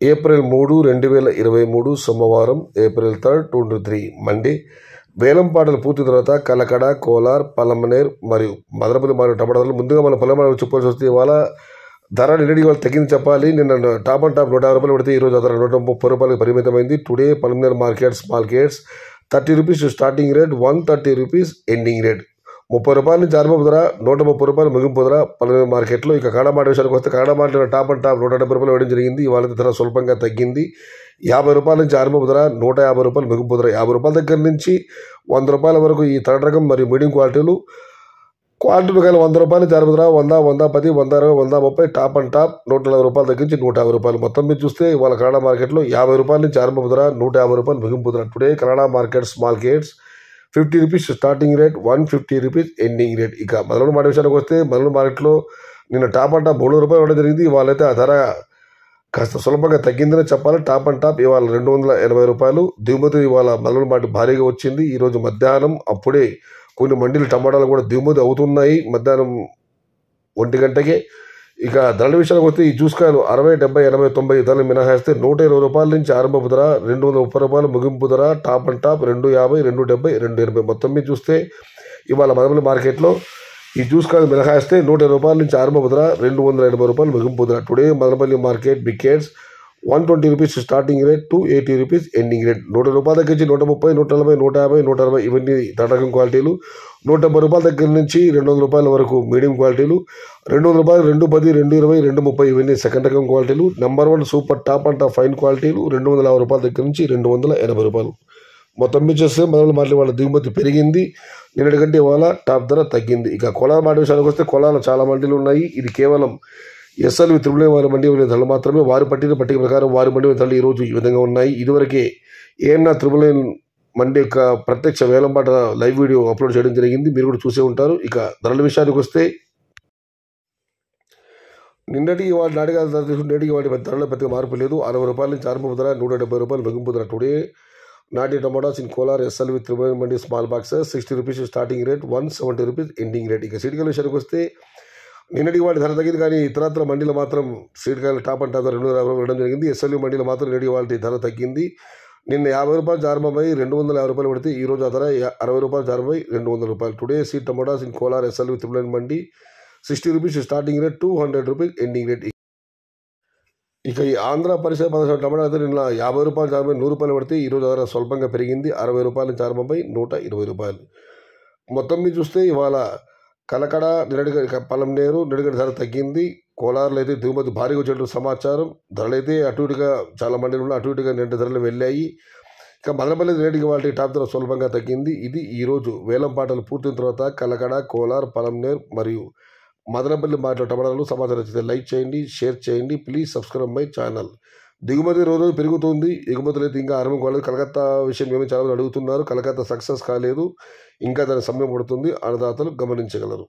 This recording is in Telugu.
ఏప్రిల్ మూడు రెండు వేల ఇరవై మూడు సోమవారం April third two three Monday. వేలం పాటలు పూర్తి తర్వాత కలకడ కోలార్ పలమనేర్ మరియు మదనపల్లి మరియు టమాటాలు ముందుగా మన పలమనేరు చెప్పాల్సి వస్తే ఇవాళ ధర నిన్నటి వాళ్ళు తగ్గింది చెప్పాలి. నిన్న టాప్ అండ్ టాప్ నూట యాభై రూపాయలు పెడితే ఈరోజు ధర నూట ముప్పై రూపాయలకు పరిమితమైంది. Today Palamaner markets markets thirty rupees starting rate one thirty rupees ending rate. ముప్పై రూపాయల నుంచి అరవై ధర నూట ముప్పై రూపాయలు ముగింపు ధర పలమనేరు మార్కెట్లో ఇక కాడ మాట విషయానికి వస్తే కాడ మాటలో టాప్ అండ్ టాప్ నూట డెబ్బై రూపాయలు వేయడం జరిగింది. ఇవాళ ధర స్వల్పంగా తగ్గింది. యాభై రూపాయల నుంచి ఆరంభ ధర నూట యాభై రూపాయలు ముగింపు ధర యాభై రూపాయల దగ్గర నుంచి వంద రూపాయల వరకు ఈ థర్డ్ రకం మరియు మీడియం క్వాలిటీలు. క్వాలిటీ ప్రకారం వంద రూపాయలు నుంచి వంద వంద పది వంద అరవై వంద ముప్పై టాప్ అండ్ టాప్ నూట నలభై రూపాయల దగ్గర నుంచి నూట యాభై రూపాయలు. మొత్తం మీరు చూస్తే ఇవాళ కన్నడ మార్కెట్లో యాభై రూపాయల నుంచి ఆరంభ ధర నూట యాభై రూపాయలు ముగింపు ధర today Kannada market small crates fifty rupees starting rate one fifty rupees ending rate. ఇక మొదలు మాట విషయానికి వస్తే మొదలు మార్కెట్లో నిన్న టాప్ అండ్ టాప్ మూడు రూపాయలు ఇవ్వడం జరిగింది. వాళ్ళైతే ఆ ధర కాస్త సులభంగా తగ్గిందని చెప్పాలి. టాప్ అండ్ టాప్ ఇవాళ రెండు వందల ఎనభై రూపాయలు. దిగుమతి ఇవాళ మొదలు మాట భారీగా వచ్చింది. ఈరోజు మధ్యాహ్నం అప్పుడే కొన్ని మండీలు టమాటాలు కూడా దిగుమతి అవుతున్నాయి. మధ్యాహ్నం ఒంటి గంటకే ఇక ధరల విషయానికి వస్తే ఈ జ్యూస్కాయలు అరవై డెబ్బై ఎనభై తొంభై ధరలు మినహాయిస్తే నూట ఇరవై రూపాయల నుంచి ఆరంభపు ధర రెండు వందల ముప్పై రూపాయలు ముగింపు ధర టాప్ అండ్ టాప్ రెండు యాభై రెండు డెబ్బై రెండు ఎనభై మొత్తం మీద చూస్తే ఇవాళ మదనపల్లి మార్కెట్లో ఈ జ్యూస్కాయలు మినహాయిస్తే నూట ఇరవై రూపాయల నుంచి ఆరంభపు ధర రెండు వందల ఎనభై రూపాయలు ముగింపు ధర. Today Madanapalle market బికెట్స్ one twenty rupees starting rate two eighty rupees ending rate నూట రూపాయల దగ్గర నుంచి నూట ముప్పై నూట నలభై నూట యాభై నూట అరవై ఇవన్నీ తటకం క్వాలిటీలు. నూట డెబ్బై రూపాయల దగ్గర నుంచి రెండు వందల రూపాయల వరకు మీడియం క్వాలిటీలు. రెండు వందల రూపాయలు రెండు పది రెండు ఇరవై రెండు ముప్పై ఇవన్నీ సెకండ్ రకం క్వాలిటీలు. Number one super top and top fine క్వాలిటీలు. రెండు వందల యాభై రూపాయల దగ్గర నుంచి రెండు వందల ఎనభై రూపాయలు. మొత్తం మీద చేస్తే మొదలు మాటలు వాళ్ళ దిగుమతి పెరిగింది. నిన్నటి కంటే ఇవాళ టాప్ ధర తగ్గింది. ఇక కొలాల మాట విషయానికి వస్తే కొలాలు చాలా మండీలు ఉన్నాయి. ఇది కేవలం ఎస్ఎల్వి త్రిబుల్ వారి మండి ధరలు మాత్రమే వారి పట్టిన పట్టిక ప్రకారం వారి మండి ధరలు ఈరోజు ఈ విధంగా ఉన్నాయి. ఇదివరకే ఏఎన్ఆర్ త్రిబుల్ మండి యొక్క ప్రత్యక్ష వేలంపాట లైవ్ వీడియో అప్లోడ్ చేయడం జరిగింది. మీరు కూడా చూసే ఉంటారు. ఇక ధరల విషయానికి వస్తే నిన్నటి వాటి నాటిగా ధర తీసుకుంటే నేటికి వాటి ధరలో పెద్దగా మార్పు లేదు. అరవై రూపాయల నుంచి ఆరంభ ధర నూట డెబ్బై రూపాయలు ముగింపు ధర టుడే నాటి tomatoes in Kolar SLV triple mandi small boxes sixty rupees starting rate one seventy rupees ending rate ఇక సీటికల్ విషయానికి వస్తే నిన్నటి వాటి ధర తగ్గింది కానీ ఇతరత్ర మండీలు మాత్రం సీటికాయలు టాప్ అండ్ టాప్ రెండు వందల యాభై ఇవ్వడం జరిగింది. ఎస్ఎల్యూ మండీలు మాత్రం నిన్నటి వాటి ధర తగ్గింది. నిన్న యాభై రూపాయలు జారమై రెండు వందల యాభై రూపాయలు పడితే ఈ రోజు ఆ ధర అరవై రూపాయలు జారమై రెండు వందల రూపాయలు. Today seat tomatoes in Kolar SLU triple mandi sixty rupees starting rate two hundred rupees ending rate ఇక ఈ ఆంధ్ర పరిసర పదహారు టమాటా అయితే నిన్న యాభై రూపాయలు చారమై నూరు రూపాయలు పడితే ఈ రోజు ధర స్వల్పంగా పెరిగింది. అరవై రూపాయల చారమై నూట ఇరవై రూపాయలు. మొత్తం మీద చూస్తే ఇవాళ కలకడ నిరడిగ పలంనేరు నిరడిగడ ధర తగ్గింది. కోలార్లో అయితే దిగుమతి భారీగా వచ్చేట్టు సమాచారం. ధరలైతే అటు ఇటుగా చాలా మంది ఉన్న అటు ఇటుగా నిండు ధరలు వెళ్ళాయి. ఇక మదనపల్లి రేటుకి వాటి టాప్ ధర సులభంగా తగ్గింది. ఇది ఈరోజు వేలం పాటలు పూర్తయిన తర్వాత కలకడ కోలార్ పలంనేర్ మరియు మదనపల్లి మాటల టమాటాలు సమాచారం ఇస్తే లైక్ చేయండి షేర్ చేయండి. Please subscribe my channel. దిగుమతి రోజు పెరుగుతుంది. ఎగుమతులు అయితే ఇంకా ఆరంభం కాలేదు. కలకత్తా విషయం ఏమో చాలామంది అడుగుతున్నారు. కలకత్తా సక్సెస్ కాలేదు. ఇంకా దాని సమయం పడుతుంది. అన్నదాతలు గమనించగలరు.